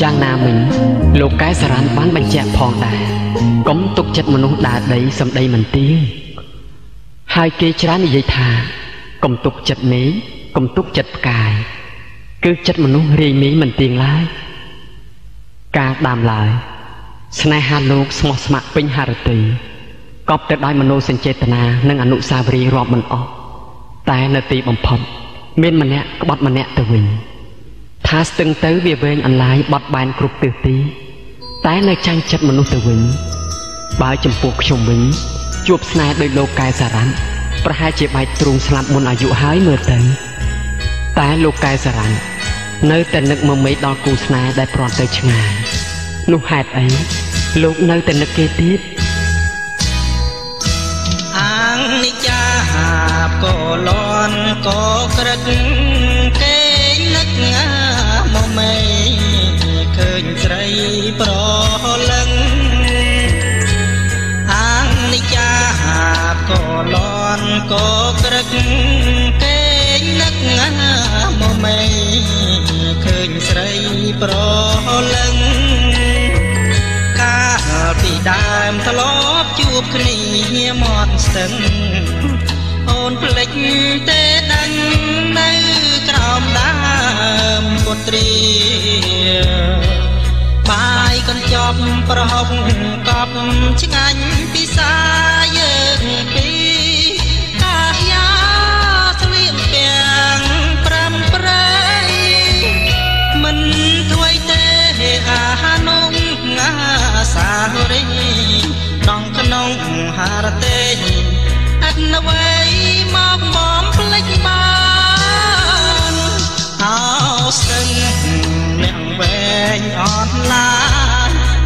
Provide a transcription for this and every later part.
យ៉ាងណាមិញលោកកែសរ៉ាន់បានបញ្ជាក់ផងដែរកុំទុកចិត្តមនុស្សដើរដីសំដីមិនទៀងហើយគេច្រើននិយាយថាកុំទុកចិត្តមេឃកុំទុកចិត្តផ្កាយគឺចិត្តមនុស្សរាយមីមិនទៀងឡើយការដាំឡើយស្នេហាលោកស្មោះស្ម័គ្រពេញហរតីកប់ទៅដោយមនោសញ្ចេតនានិងអនុស្សាវរីយ៍រាប់មិនអស់តែនៅទីបំផុតមានម្នាក់ក្បត់ម្នាក់ទៅវិញ ថាស្ទឹងទៅវាវែងអន្លាយបត់បែនគ្រប់ទិសទី តែនៅចាញ់ចិត្តមនុស្សទៅវិញបើចំពោះខ្ញុំវិញជួបស្នេហ៍ដោយលោកកែសារ៉ាន់ប្រហែលជាបែកទ្រូងស្លាប់មុនអាយុហើយមើលទៅតែលោកកែសារ៉ាន់នៅតែនឹកមមេដល់គូស្នេហ៍ដែលព្រាត់ទៅឆ្ងាយនោះហេតុអីលោកនៅតែនឹកគេទៀតអាងនិចាហាបក៏លន់ក៏ក្រឹក ពីដើមធ្លាប់ជួបគ្នាមាត់ស្ទឹងអូនភ្លេចទេដឹងនៅក្រោមដើមពុទ្រីបាយកញ្ចប់ប្រហុកកប់ឆ្ងាញ់ពិសាយើងពីរកាយា ហារទេអត់អ្វីមកបំភ្លេចបានអោស្ទឹងអ្នកវែងអត់ឡា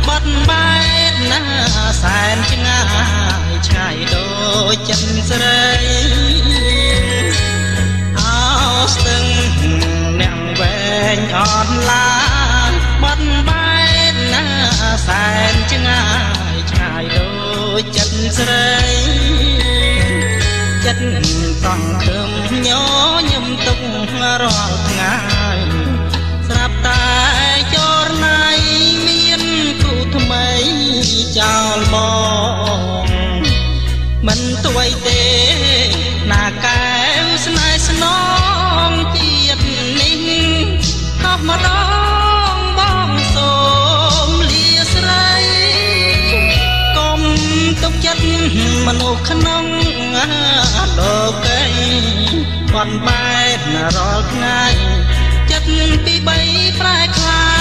បាត់បែកណាសែនឆ្ងាយឆ្ងាយដូចចិត្តស្រីអោស្ទឹងអ្នកវែងអត់ឡាបាត់បែកណាសែនឆ្ងាយឆ្ងាយដូ ចចិត្តស្រីចិត្តតង់ធឹមញញឹមទុករាល់ថ្ងៃស្រាប់តែចរណៃមានគូថ្មីចោលមកមិនទួយទេ ក្នុងលោកីបនបែតរាល់ថ្ងៃចិត្តពីបីប្រែคล้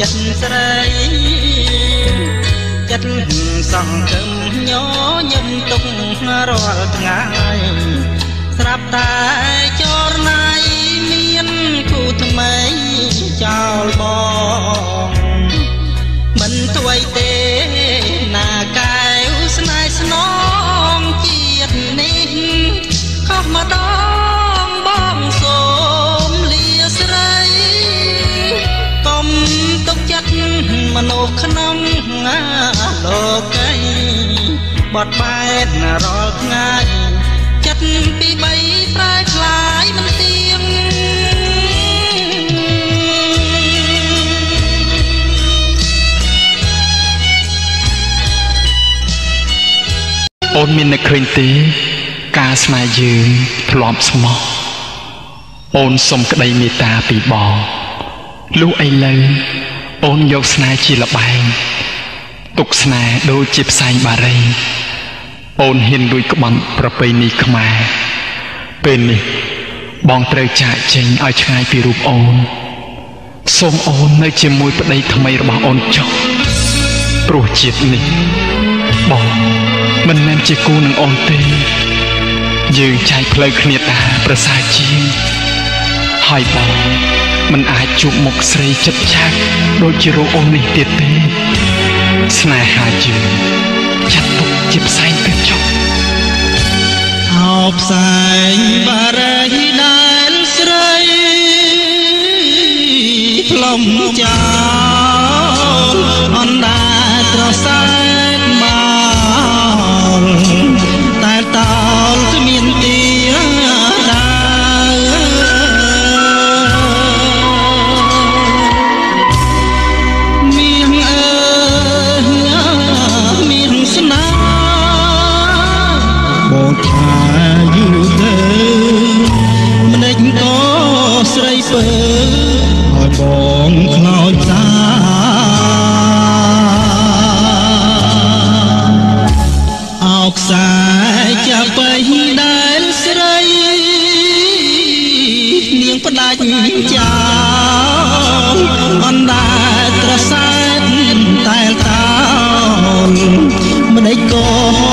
ចិត្តស្រីចិត្តសង្ឃឹមញញឹមទុករាល់ថ្ងៃស្រាប់តែចរណៃមានគូថ្មីចោលបងមិនទួយទេណាកែវស្នេហ៍ស្នងជាតិនេះខុសម្ដង មនុស្សក្នុងលោកីបត់បែករាល់ថ្ងៃចិត្តពីបីប្រែคล้ายមិនទៀង អូនមាននឹកឃើញទេ ការស្នេហ៍យើងធ្លាប់ស្មោះអូនសុំក្តីមេត្តាពីបងលុះឥឡូវ អូនយកស្នេហ៍ជាលបែងទុកស្នេហ៍ដូចជាផ្សែងបារីអូនហ៊ានលួចក្បន់ប្រពៃណីខ្មែរពេលនេះបងត្រូវចាកចេញឲ្យឆ្ងាយពីរូបអូនសូមអូននៅជាមួយប្តីថ្មីរបស់អូនចុះព្រោះជាតិនេះបងមិនមែនជាគូនឹងអូនទេយើងចែកផ្លូវគ្នាតាប្រសើរជាងហើយបង មិនអាចជួបមុខស្រីចិត្តឆាក់ដូចជារោអូននេះទៀតទេ ស្នេហាយើងចាត់ទុកជាផ្សែងទៅចុះអោផ្សែងបារីដែលស្រីផ្លុំចោលអណ្ដាត្រសែកមក ម្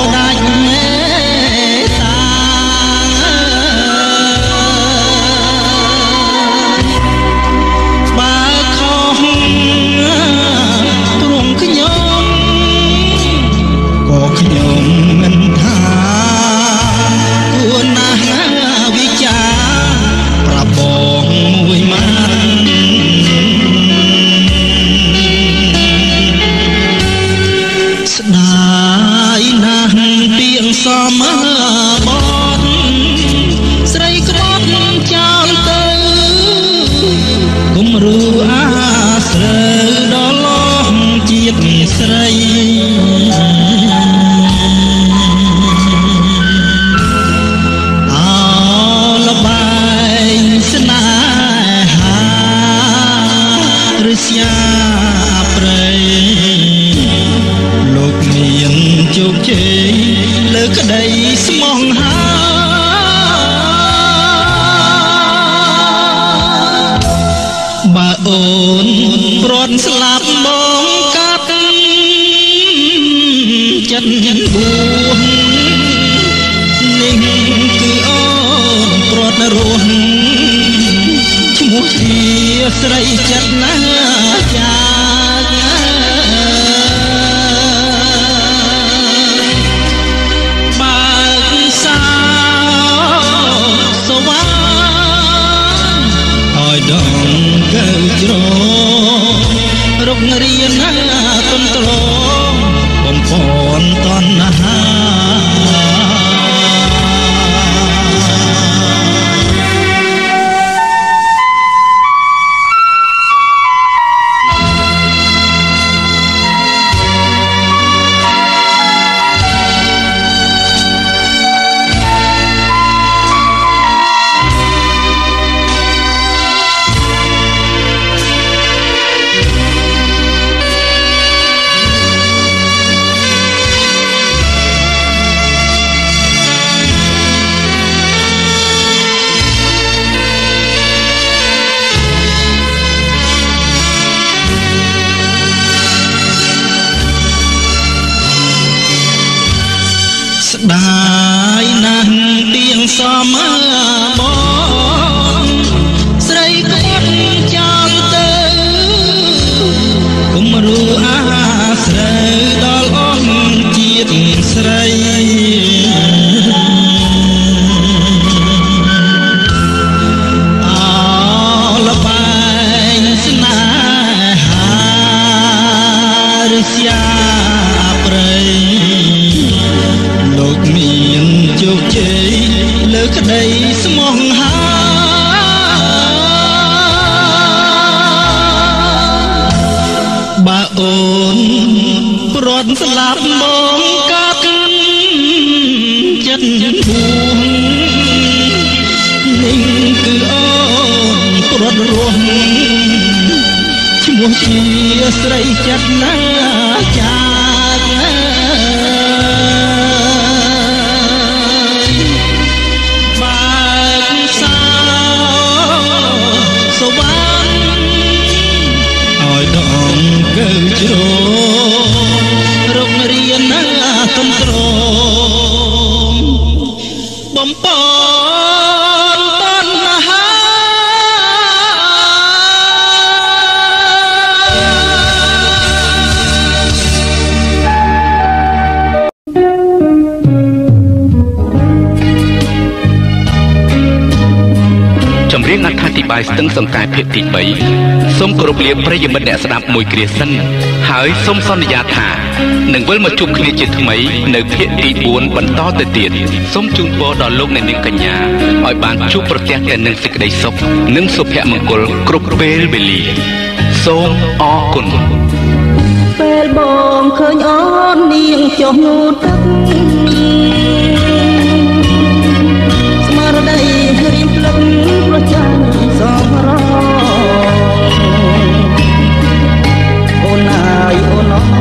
អូនព្រាត់រស់ឈ្មោះជាស្រីចិត្តណាចា ដាយណាស់ទៀងសម បំព ប្បាយស្ទឹងសង្កែភាគទី3សូមគោរពលាប្រិយមិត្តអ្នកស្ដាប់មួយគ្រាសិន ហើយសូមសន្យាថានឹងវិលមកជួបគ្នាជាថ្មី នៅភាគទី4បន្តទៅទៀតសូមជូនពរដល់លោកអ្នកនាងកញ្ញាឲ្យបានជួបប្រទះតែនឹងសេចក្តីសុខនិងសុភមង្គលគ្រប់ពេលវេលាសូមអរគុណពេលបងឃើញអូននាងចុះនូទឹក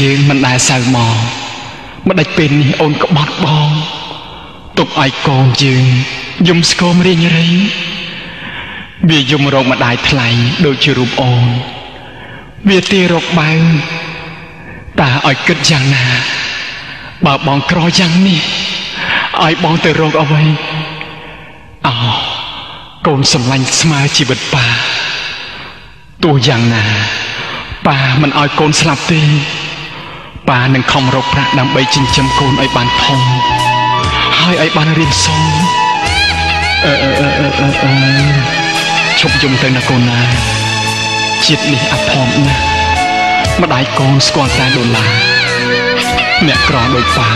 យើងមិនដែលសៅមកម្ដេចពេលនេះអូនក្បត់បងទុកឲ្យកូនយើងយំស្គមរៀងរៃវាយំរកម្ដាយថ្លៃដូចជារូបអូន វាទីរកបៅតើឲ្យគិតយ៉ាងណា បើបងក្រយ៉ាងនេះឲ្យបងទៅរកអ្វីអោកូនសម្លាញ់ស្មើជីវិតប៉ាទោះយ៉ាងណាប៉ាមិនឲ្យកូនស្លាប់ទេ ប៉ានឹងខំរកប្រាក់ដើម្បីចិញ្ចឹមកូនឲ្យបានធំហើយឲ្យបានរៀនសូត្រអឺអឺអឺអឺអឺអឺឈប់យំទៅណាកូនណាជាតិនេះអាផមណាស់ម្ដាយកូនស្គាល់តែដុល្លារអ្នកក្រដូចប៉ា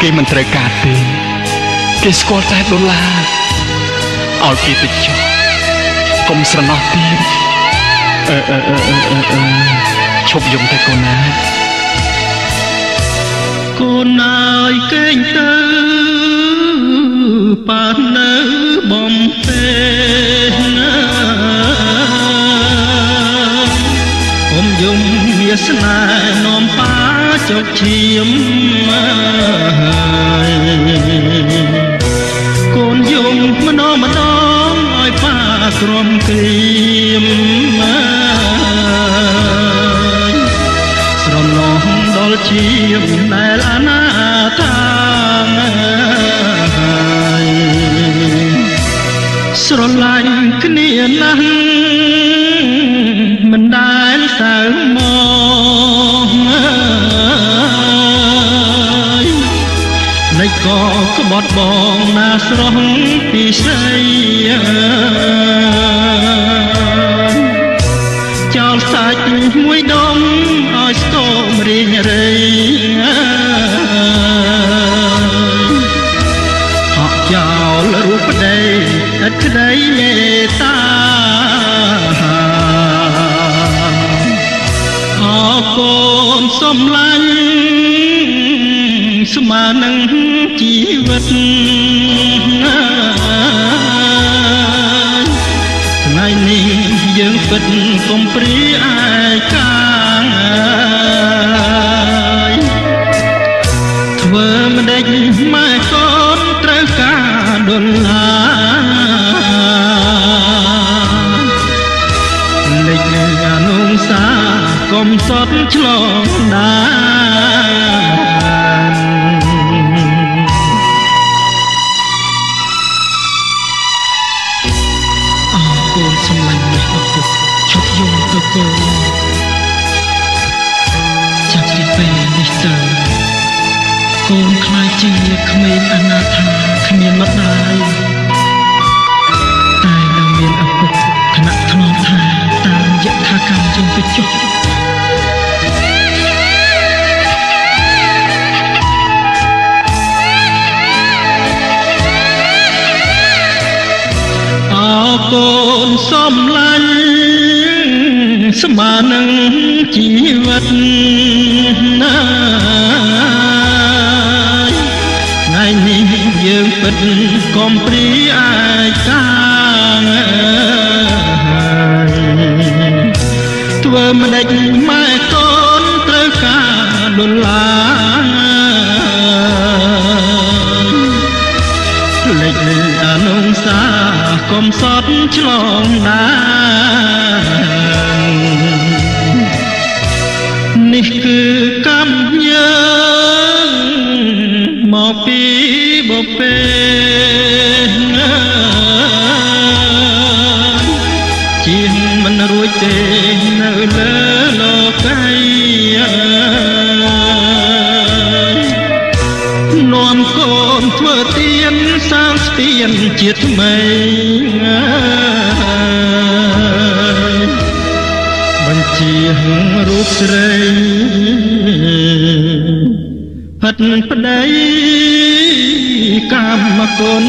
គេមិនត្រូវការទេគេស្គាល់តែដុល្លារឲ្យគេទៅចុះកុំស្រណោះទៀតអឺអឺអឺអឺអឺអឺឈប់យំទៅកូនណា កូនអើយកេងទៅប៉ានៅបំពេណាអមយំវាស្នេហ៍នាំប៉ាចុកឈាមកូនយំម្ដងម្ដងឲ្យប៉ាក្រំគ្រាមមក ល់ជាដែលអនាថាស្រឡាញ់គ្នាណាស់មិនដែលសៅមកនៃក៏ក្បត់បងណាស្រស់ពីស្រីចោ រៀងរៃហក់ចោលរូបប្តីឥតក្តីមេត្តាអរកូនសំឡា នសំឡាញ់ស្មើនឹងជីវិតណាថ្ងៃនេះយើងពិតកុំព្រីអាចកាធ្វើមិនដេចម៉ែកូនត្រូវការដុល្លារលេចលើអនុសាកុំសត់ឆ្លង រូបស្រីផិតប្តីកម្មគុណ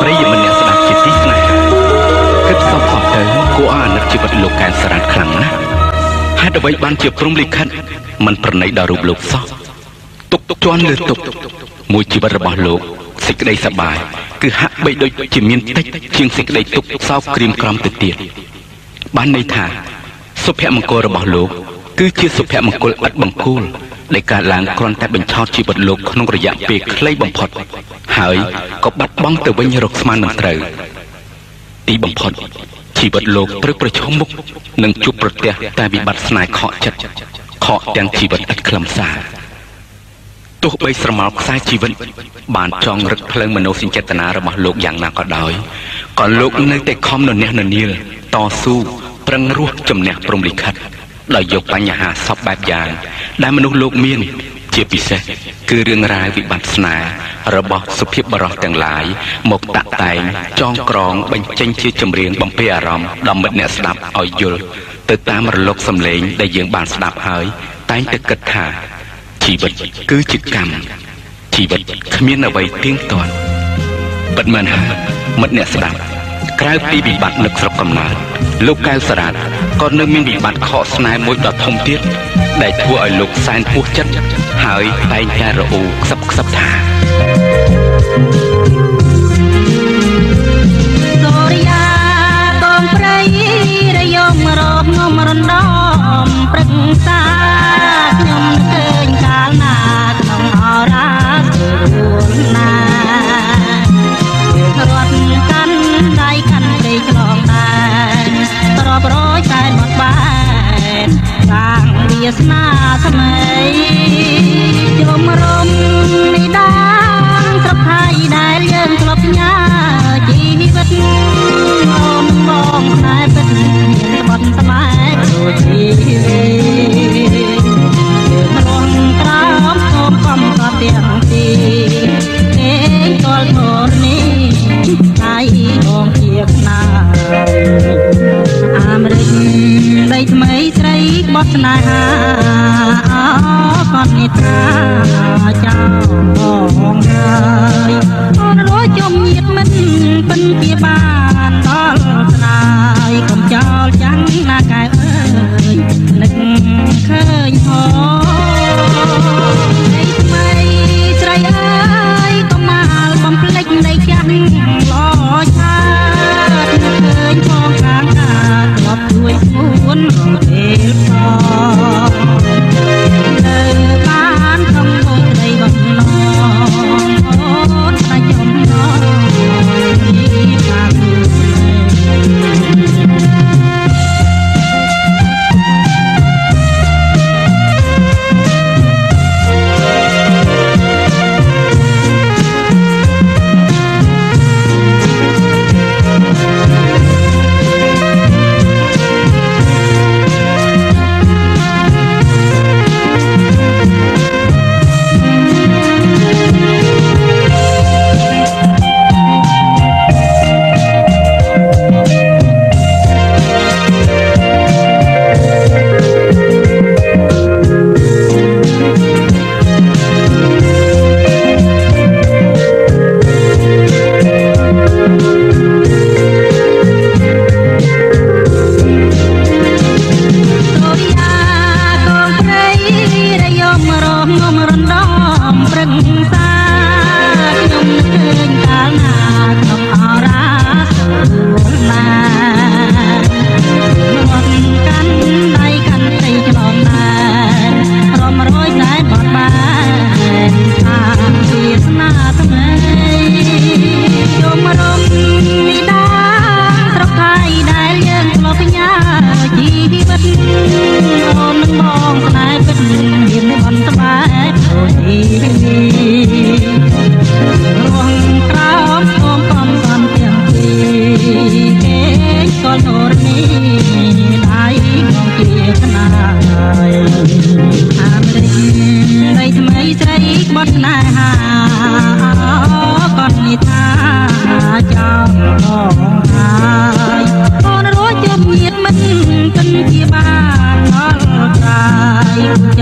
ប្រិយមិត្តអ្នកស្ដាប់ជាទីស្នេហាគិតសពសពទៅគួរឲ្យអាណិតជីវិតលោកកែនសារ៉ាត់ខ្លាំងណាស់ហេតុអ្វីបានជាព្រំលិខិតមិនប្រណីដល់រូបលោកសោះទុកជន់លើទុកមួយជីវិតរបស់លោក សេចក្តីសប្បាយគឺហាក់បីដូចជាមានតិចជាងសេចក្តីទុកសោកក្រៀមក្រំទៅទៀតបានន័យថាសុភមង្គលរបស់លោកគឺជាសុភមង្គលឥតបង្គោលដែលកើតឡើងគ្រាន់តែបញ្ឆោតជីវិតលោកក្នុងរយៈពេលខ្លីបំផុត ហើយក៏បាត់បង់ទៅវិញរកស្មានមិនត្រូវទីបំផុតជីវិតលោកត្រូវប្រឈមមុខនឹងជួបប្រទះតែវិបត្តិស្នេហ៍ខកចិត្តខកទាំងជីវិតឥតខ្លឹមសារ ទោះបីស្រមោលខ្សែជីវិត បានចង់រឹកភ្លើងមនោសញ្ចេតនារបស់លោកយ៉ាងណាក៏ដោយក៏លោកនៅតែខំនៅះននាលតស៊ូប្រឹងរស់ជំនះព្រំលិខិតដោយយកបញ្ហាសពបែបយ៉ាង ដែលមនុស្សលោកមាន ជាពិសេសគឺរឿងរ៉ាវវិបត្តិស្នេហ៍របស់សុភាពបរោះទាំងឡាយមកតាក់តែងចងក្រងបញ្ចេញជាចម្រៀងបំពេអារម្មណ៍ដល់មិត្តអ្នកស្ដាប់ឲ្យយល់ទៅតាមរលកសំឡេងដែលយើងបានស្ដាប់ហើយតែងតែគិតថា ជីវិតគឺជាកម្មជីវិតគ្មានអ្វីទៀងទាត់ពិតមែនហើយមិត្តអ្នកស្ដាប់ក្រៅពីវិបត្តិនឹកស្រុកកំណើតលោកកៅសារ៉ាតក៏នៅមានវិបត្តិខកស្នេហ៍មួយដ៏ធំទៀតដែលធ្វើឲ្យលោកសែនពោះចិត្តហើយតែងតែរអ៊ូខ្សឹបខ្សឹបថាសូរិយាបងព្រៃរយមរងងរំដំព្រឹក្សា សនាថ្មីជុំរំនេះដានស្រុកថៃដែលយើងធ្លាប់ញ៉ាជីវិតអូនបងខ្សែពិតមានបត់ស្បែកដូចជីវិត ត់ស្នេហាអកត់និទ្រាចោលបងហើយអូនរយជុំញាតមិនពិនជាបានដល់ស្នាយកុំចោលចាំងណាកែអើយនឹកឃើញហោដី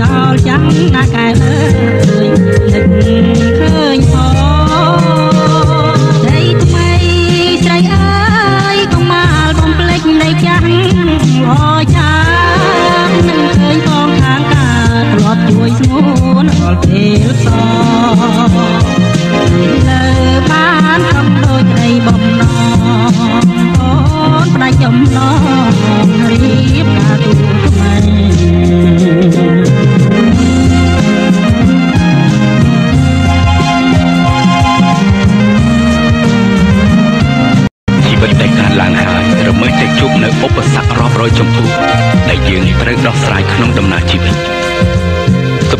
ចោលចាំង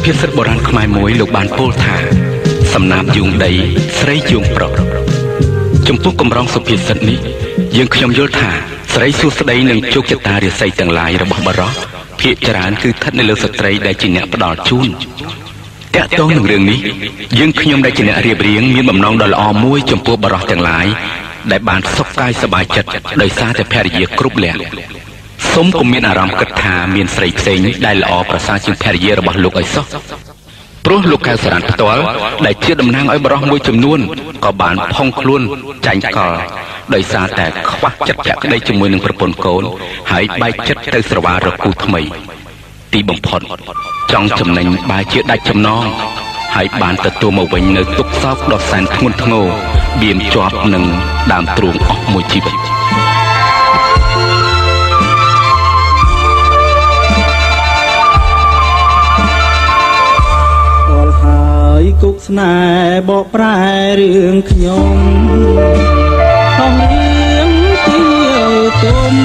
សុភាសិតបុរាណខ្មែរមួយលោកបានពោលថាសំណាបយូងដីស្រីយូងប្រុសចំពោះកម្រងសុភាសិតនេះយើងខ្ញុំយល់ថាស្រីសួស្ដីនឹងជោគជតារាសីទាំងឡាយរបស់បរោះភាកច្រើនគឺស្ថិតនៅលើស្ត្រីដែលជាអ្នកផ្ដល់ជូនតកតងនឹងរឿងនេះយើងខ្ញុំដែលជាអ្នករៀបរៀងមានបំណងដ៏ល្អមួយចំពោះបរិសទាំងឡាយដែលបានសុខកាយសប្បាយចិត្តដោយសារតែភរិយាគ្រប់លក្ខ សូមកុំមានអារម្មណ៍គិតថាមានស្រីផ្សេងដែលល្អប្រសើរជាងភរិយារបស់លោកឲ្យសោះព្រោះលោកកៅសរានផ្ទាល់ដែលជាតំណាងឲ្យបរិសមួយចំនួនក៏បានផុងខ្លួនចាញ់កលដោយសារតែខ្វះចិត្តភក្តីជាមួយនឹងប្រពន្ធកូនហើយបែកចិត្តទៅស្រវារកគូថ្មី ទីបំផុតចង់ចំណេញបែជាដាច់ចំណងហើយបានទទួលមកវិញនៅទុកសោកដ៏សែនធ្ងន់ធ្ងរបៀមជាប់នឹងដើមទ្រូងអស់មួយជីវិត យគុកស្នេហ៍បកប្រែរឿងខ្ញុំខំរៀងទៀវទុំ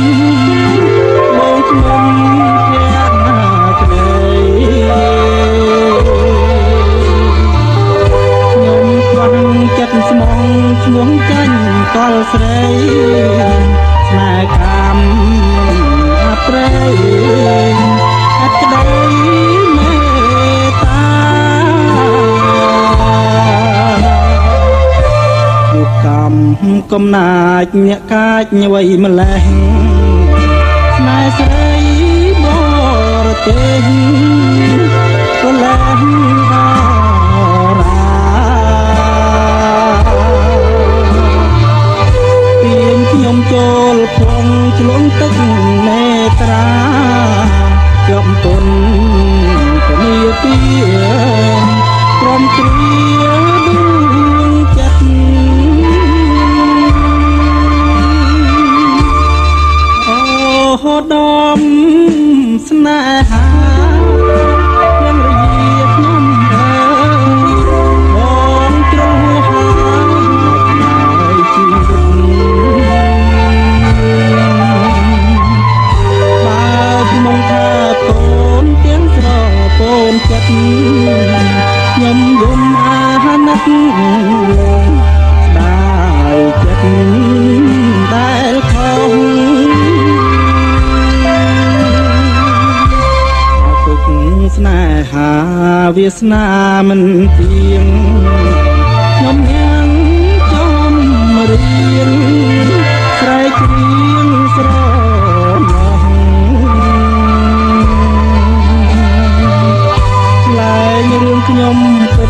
បងខ្ញុំភ័ក្រណាក្ដីខ្ញុំខ្វាំងចិត្តស្មងឈ្មោះចាញ់កលស្រីស្នេហ៍កម្មអប្រេអត់ក្ដី កំណាចអ្នកកាចញវៃម្លេះស្នេហ៍ស្រីបរទេស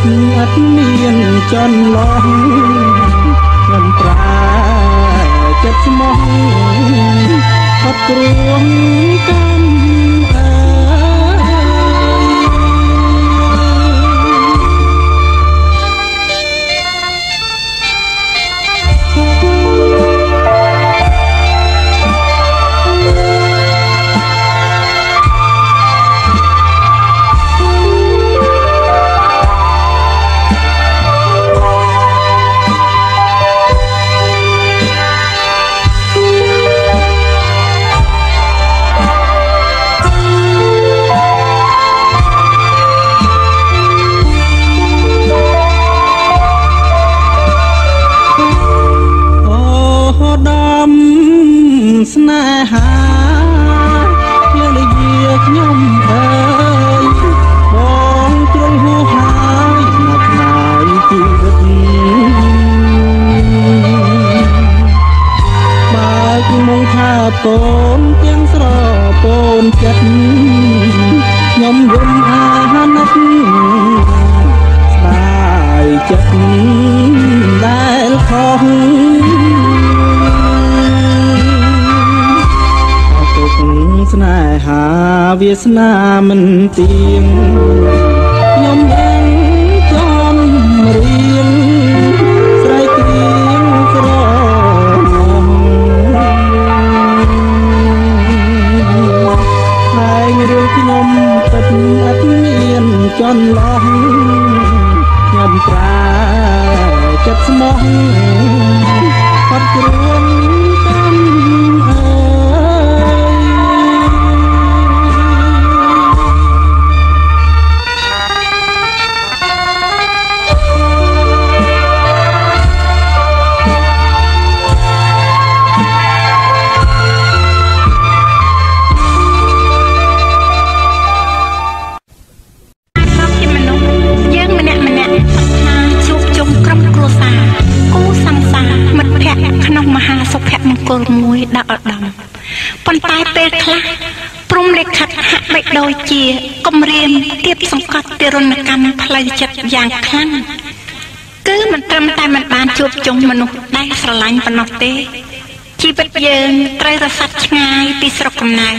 តអត់មានចន្លោះខ្ញុំប្រាចិត្តស្មោះអត់គ្រួងក ចិត្តដែលខុសទុកស្នេហាវាសនាមិនទៀងខ្ញុំដឹងចំរៀងចន្លោះខ្ញុំ ផ្លូវចិត្តយ៉ាងខ្លាំងគឺមិនត្រឹមតែមិនបានជួបជុំមនុស្សដែលស្រឡាញ់ប៉ុណ្ណោះទេជីវិតយើងត្រូវរសាត់ឆ្ងាយពីស្រុកកំណើត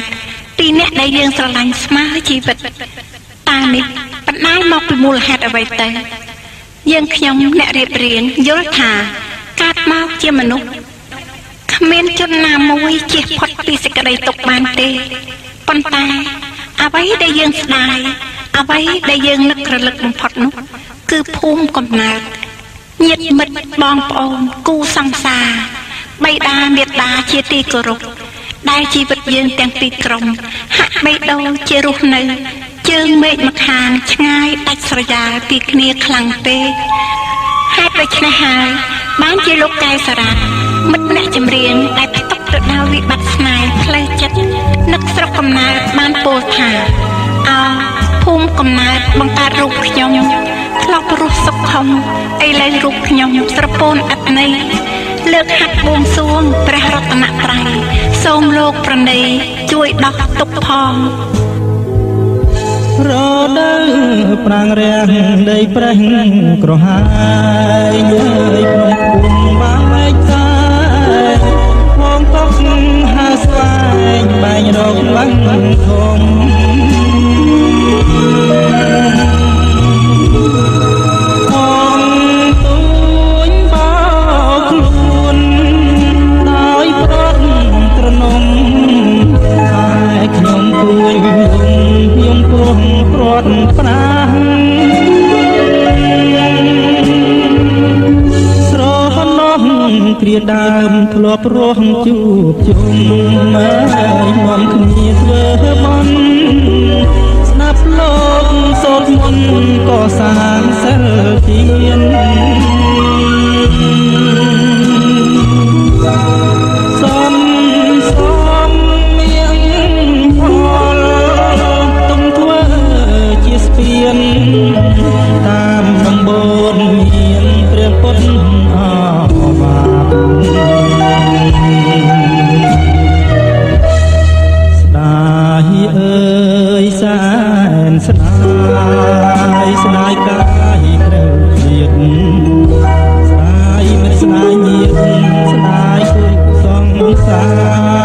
ពីអ្នកដែលយើងស្រឡាញ់ស្មើជីវិតតើនេះបណ្ដាលមកពីមូលហេតុអ្វីទៅយើងខ្ញុំអ្នករៀបរៀងយល់ថាកើតមកជាមនុស្សគ្មានជនណាមួយជៀសផុតពីសេចក្តីទុក្ខបានទេប៉ុន្តែអ្វីដែលយើងស្ដាយ អ្វីដែលយើងនឹករលឹកបំផុតនោះគឺភូមិកំណើតញាតិមិត្តបងប្អូនគូសង្សារបៃតាមេតាជាទីគោរពដែលជីវិតយើងទាំងពីរក្រុមហាក់បីដូចជារស់នៅជើងមេឃម្ខាងឆ្ងាយដាច់ស្រយាលពីគ្នាខ្លាំងពេកហេតុដូច្នេះហើយបានជាលោកកែសារ៉ាមិត្តអ្នកចម្រៀងដែលផ្ទុកទៅដោយវិបត្តិស្នេហ៍ផ្លូវចិត្តនឹកស្រុកកំណើតបានពោលថា អោភូមិកំណើតបង្កើតរូបខ្ញុំធ្លាប់រស់សុខខំឥឡូវរូបខ្ញុំស្រពោនអត្តន័យលើកហាត់បួងសួងព្រះរតនត្រ័យសូមលោកប្រណីជួយដោះទុកផងរដូវប្រាំងរាំងដីប្រេះក្រហាយយើយក្នុងគុំបានបែកចាយផងតកហើស្វែងបែងរកឡើងធំ សូត្រមន្តក៏សា Ah.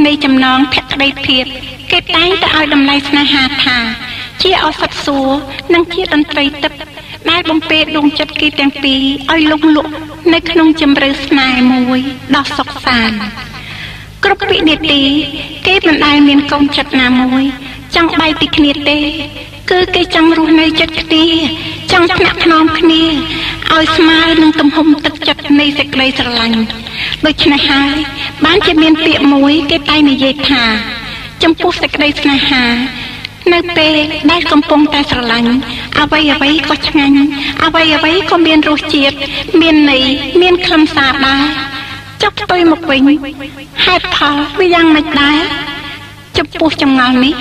ន្ធនៃចំណងភក្តីភាពគេតែងតែឲ្យតម្លៃស្នេហាថា ជាឱសថសួរនិងជាតន្ត្រីទឹកដែលបំពេដួងចិត្តគេទាំងពីរឲ្យលងលក់នៅក្នុងជំរឿស្នេហ៍មួយដ៏សុខសាន្តគ្រប់វិនាទី គេមិនដែលមានកូនចិត្តណាមួយ ចង់បែកពីគ្នាទេ គឺគេចង់រស់នៅចិត្តគ្នា ចង់ថ្នាក់ថ្នមគ្នាឲ្យស្មើនឹងទំហំទឹកចិត្តនៃសេចក្តីស្រឡាញ់ដូច្នេះហើយបានជាមានពាក្យមួយគេតែងនិយាយថា ចំពោះសេចក្តីស្នេហា នៅពេលដែលកំពុងតែស្រឡាញ់អ្វីអ្វីក៏ឆ្ងាញ់អ្វីអ្វីក៏មានរសជាតិមានន័យមានខ្លឹមសារដែរចុះផ្ទុយមកវិញហេតុផលវាយ៉ាងម៉េចដែរចំពោះចម្ងល់នេះ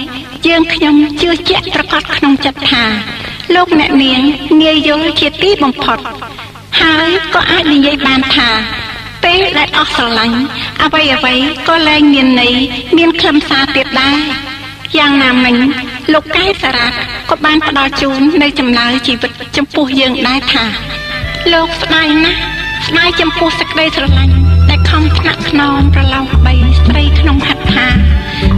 យើងខ្ញុំជឿជាក់ប្រកាសក្នុងចិត្តថា លោកអ្នកនាងងាយយល់ជាទីបំផុត ហើយក៏អាចនិយាយបានថាពេលដែលអស់ស្រឡាញ់អ្វីអ្វីក៏លែងមានន័យមានខ្លឹមសារទៀតដែរយ៉ាងណាមិញលោកកែសារ៉ាក៏បានផ្ដល់ជូននៅចម្លើយជីវិតចំពោះយើងដែរថា លោកស្ដាយណាស់ស្ដាយចំពោះសេចក្តីស្រឡាញ់ដែលខំថ្នាក់ខ្នងប្រឡោះបីស្រីក្នុងហត្ថថា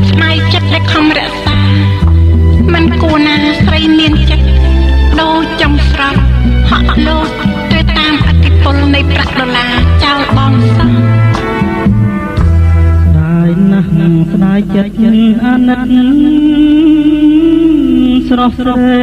ស្ដាយចិត្តដែលខំរក្សាមិនគួរណាស្រីមានចិត្ត ដូចចង់ស្រស់ហក់លោតទៅតាមអតិពលនៃប្រាក់ដុល្លារចោលបងសោះស្ដាយណាស់ស្ដាយចិត្តអាណិតស្រស់ស្រី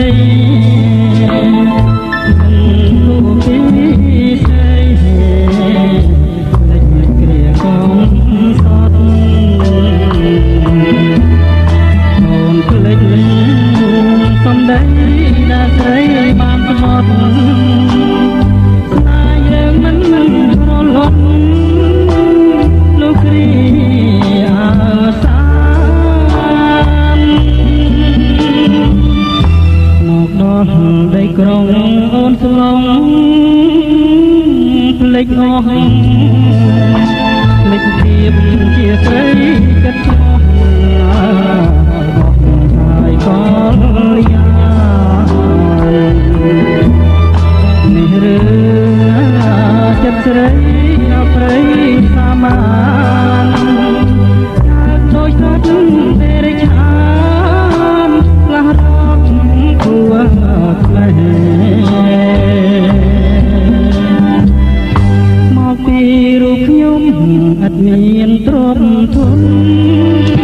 ស្រីអប្រិយសាមានដូចសត្វទេរិឆានផ្លាស់រត់គួរផ្លែមកពីរូបខ្ញុំឥតមានទ្រព្យធនមាន